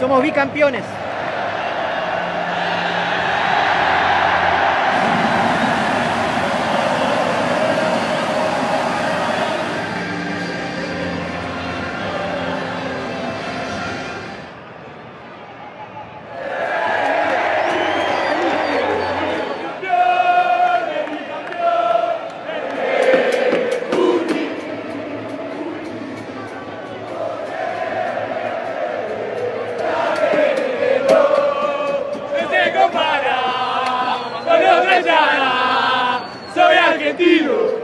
Somos bicampeones. argentinos.